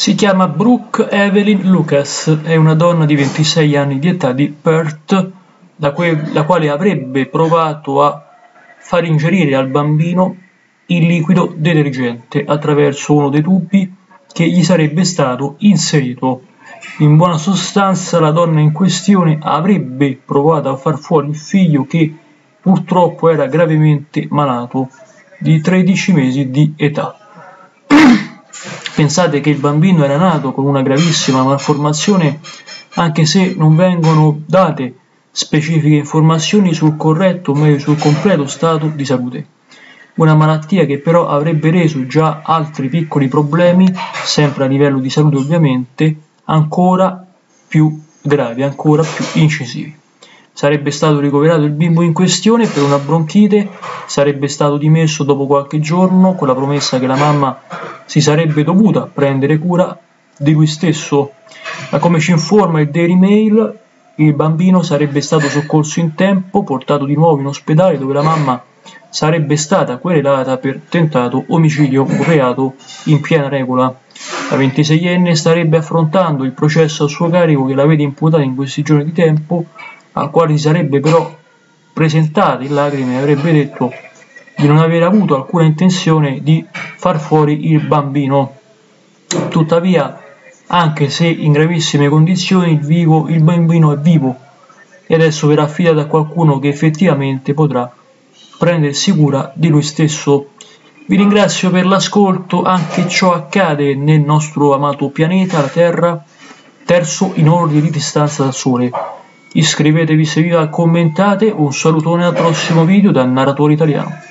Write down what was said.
Si chiama Brooke Evelyn Lucas, è una donna di 26 anni di età di Perth, la, que- la quale avrebbe provato a far ingerire al bambino il liquido detergente attraverso uno dei tubi che gli sarebbe stato inserito. In buona sostanza la donna in questione avrebbe provato a far fuori il figlio che purtroppo era gravemente malato di 13 mesi di età. Pensate che il bambino era nato con una gravissima malformazione anche se non vengono date specifiche informazioni sul corretto o meglio sul completo stato di salute. Una malattia che però avrebbe reso già altri piccoli problemi, sempre a livello di salute ovviamente, ancora più gravi, ancora più incisivi. Sarebbe stato ricoverato il bimbo in questione per una bronchite, sarebbe stato dimesso dopo qualche giorno con la promessa che la mamma si sarebbe dovuta prendere cura di lui stesso. Ma come ci informa il Daily Mail, il bambino sarebbe stato soccorso in tempo, portato di nuovo in ospedale dove la mamma sarebbe stata querelata per tentato omicidio, un reato in piena regola. La 26enne starebbe affrontando il processo a suo carico che la vede imputata in questi giorni di tempo al quale si sarebbe però presentato in lacrime e avrebbe detto di non aver avuto alcuna intenzione di far fuori il bambino. Tuttavia, anche se in gravissime condizioni, vivo, il bambino è vivo e adesso verrà affidato a qualcuno che effettivamente potrà prendersi cura di lui stesso. Vi ringrazio per l'ascolto, anche ciò accade nel nostro amato pianeta, la Terra, terzo in ordine di distanza dal Sole. Iscrivetevi se vi va, commentate, un salutone al prossimo video dal narratore italiano.